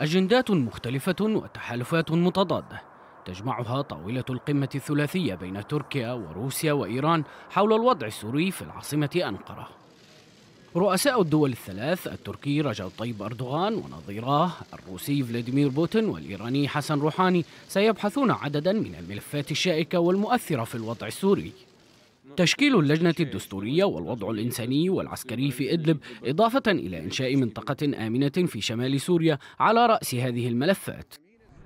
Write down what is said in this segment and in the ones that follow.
أجندات مختلفة وتحالفات متضادة. تجمعها طاولة القمة الثلاثية بين تركيا وروسيا وإيران حول الوضع السوري في العاصمة أنقرة. رؤساء الدول الثلاث التركي رجب طيب أردوغان ونظيراه الروسي فلاديمير بوتين والإيراني حسن روحاني سيبحثون عددا من الملفات الشائكة والمؤثرة في الوضع السوري. تشكيل اللجنة الدستورية والوضع الإنساني والعسكري في إدلب إضافة إلى إنشاء منطقة آمنة في شمال سوريا على رأس هذه الملفات.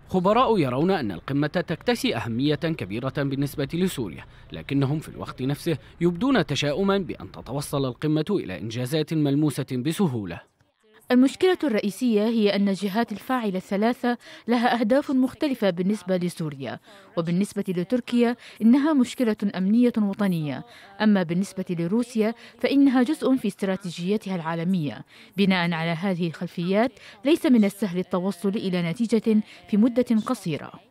خبراء يرون أن القمة تكتسي أهمية كبيرة بالنسبة لسوريا لكنهم في الوقت نفسه يبدون تشاؤما بأن تتوصل القمة إلى إنجازات ملموسة بسهولة. المشكلة الرئيسية هي أن الجهات الفاعلة الثلاثة لها أهداف مختلفة بالنسبة لسوريا. وبالنسبة لتركيا إنها مشكلة أمنية وطنية. أما بالنسبة لروسيا فإنها جزء في استراتيجيتها العالمية. بناء على هذه الخلفيات ليس من السهل التوصل إلى نتيجة في مدة قصيرة.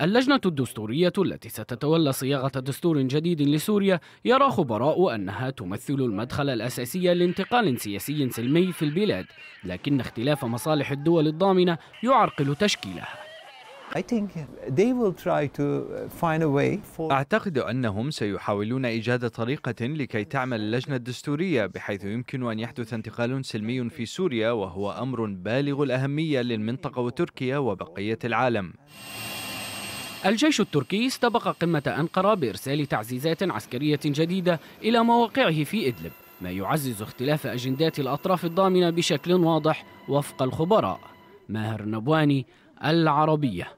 اللجنة الدستورية التي ستتولى صياغة دستور جديد لسوريا يرى خبراء أنها تمثل المدخل الأساسي لانتقال سياسي سلمي في البلاد لكن اختلاف مصالح الدول الضامنة يعرقل تشكيلها. أعتقد أنهم سيحاولون إيجاد طريقة لكي تعمل اللجنة الدستورية بحيث يمكن أن يحدث انتقال سلمي في سوريا وهو أمر بالغ الأهمية للمنطقة وتركيا وبقية العالم. الجيش التركي استبق قمة أنقرة بإرسال تعزيزات عسكرية جديدة إلى مواقعه في إدلب ما يعزز اختلاف أجندات الأطراف الضامنة بشكل واضح وفق الخبراء. ماهر نبواني العربية.